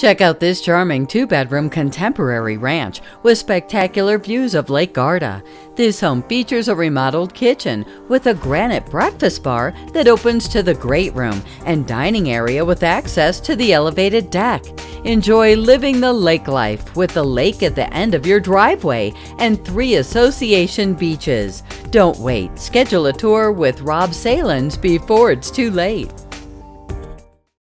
Check out this charming two bedroom contemporary ranch with spectacular views of Lake Garda. This home features a remodeled kitchen with a granite breakfast bar that opens to the great room and dining area with access to the elevated deck. Enjoy living the lake life with the lake at the end of your driveway and three association beaches. Don't wait. Schedule a tour with Rob Saelens before it's too late.